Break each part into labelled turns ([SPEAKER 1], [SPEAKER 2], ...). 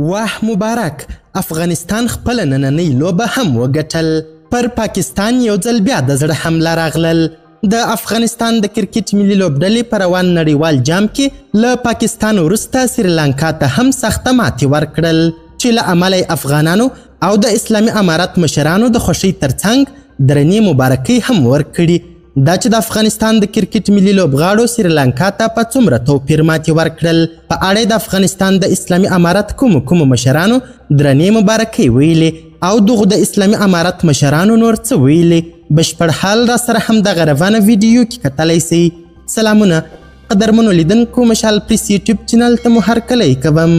[SPEAKER 1] واه مبارک افغانستان خپل نننۍ لوبه هم وګټل پر پاکستان یو ځل بیا د زړه حمله راغلل د افغانستان د کرکټ ملي لوبډلې په روان نړیوال جام کې له پاکستان وروسته سریلانکا ته هم سخته ماتې ورکړل چې له امله افغانانو او د اسلامي امارت مشرانو د خوښۍ ترڅنګ درنې مبارکۍ هم ورکړي دا چې د افغانستان د کرکټ ملي لوبغاړو سریلانکا ته په څومره توپیر ماتې ورکړل په اړه د افغانستان د اسلامي امارت کومو کومو مشرانو درنې مبارکۍ ویلې او دغو د اسلامي امارت مشرانو نور څه ویلې بشپړ حال را سره هم دغه روانه ویډیو کې کتلی سئ سلامونه قدرمنو لیدونکو مشال پریس یوټیوب چینل ته مو هرکلی کوم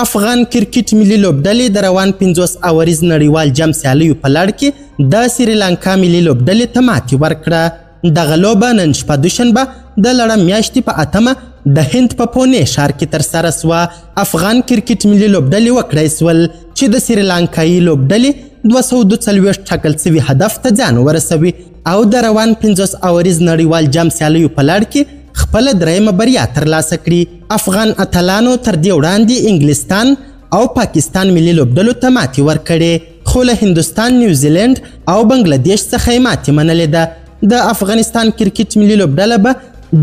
[SPEAKER 1] افغان کرکټ ملي لوبډلې د روان 50 اوریز نړیوال جام سیالیو په لړ کې د سریلانکا ملي لوبډلې ته ماتې ورکړه دغه لوبه نن شپه دوشنبه د لړم میاشتې په اتمه د هند په پونې ښار کې ترسره سوه افغان کرکټ ملي لوبډلې وکړای سول چې د سریلانکایي لوبډلې 240 ټاکل سوي هدف ته ځان ورسوي او د روان 50 اوریز نړیوال جام سیالیو په لړ کې خپل درېیمه بریا ترلاسه کړي افغان اتلانو تر دې وړاندې انګلستان او پاکستان ملي لوبډلو ته ماتې ورکړې خو له هندوستان نیوزیلند او بنګلادیش څخه یې ماتې منلې ده د افغانستان کرکټ ملي لوبډله به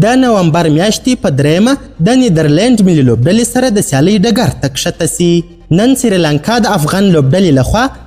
[SPEAKER 1] د نومبر میاشتې په درېیمه د نیدرلند ملي لوبډلې سره د سیالۍ ډګر ته کښته سي نن سریلانکا د افغان لوبډلې لخوا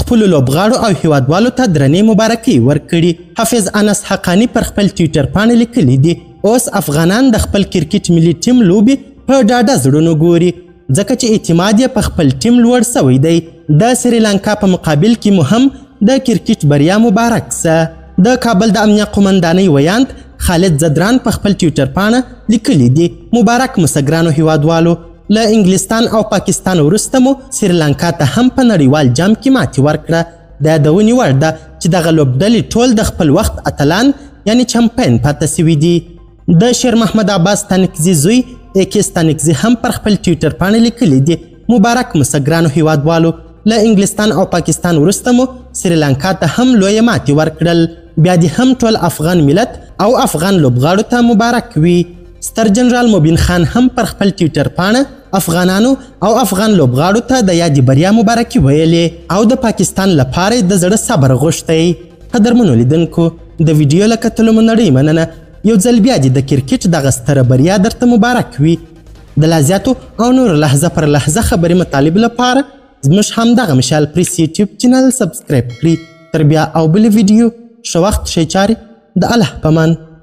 [SPEAKER 1] خپلو لوبغاړو او هیوادوالو ته درنې مبارکۍ ورکړي حافظ انس حقانی پر خپل ټویټر پاڼې لیکلي دي اوس افغانان د خپل کرکټ ملي ټیم لوبې په ډاډه زړونو ګوري ځکه چې اعتماد یې په خپل ټیم لوړ سوی دی د سریلانکا په مقابل کې مو هم د کرکټ بریا مبارک سه د کابل د امنیه قومندانۍ ویاند خالد زدران په خپل ټویټر پاڼه لیکلي دي مبارک مسګرانو هیوادوالو له انګلستان او پاکستان وروسته مو سریلانکا ته هم په نړیوال جام کې ماتې ورکړه د یادونې وړ ده چې دغه لوبډلې ټول د خپل وخت اتلان یعنی چمپین پاتې شوي دي د شیر محمد عباس تنکزي زوی اکیس تنکزي هم پر خپل ټویټر پاڼې لیکلي دي مبارک موسه ګرانو هیوادوالو له انګلستان او پاکستان وروسته مو سریلانکا ته هم لویه ماتې ورکړل بیا دې هم ټول افغان ملت او افغان لوبغاړو ته مبارک وي ستر جنرال مبین خان هم پر خپل ټویټر پاڼه افغانانو او افغان لوبغاړو ته د یادې بریا مبارکي ویلې او د پاکستان لپاره د زړه صبر غوښتی قدرمنو لیدونکو د ویډیو له کتلو مو نړۍ مننه یو ځل بیا دې د کرکټ دغه ستره بریا درته مبارک وي د لا زیاتو او نور لحظه پر لحظه خبري مطالب لپاره زموږ همدغه مشال پریس یوټیوب چینل سبسکرایب کړي تر بیا او بلې ویډیو ښه وخت ښې چارې د الله پمان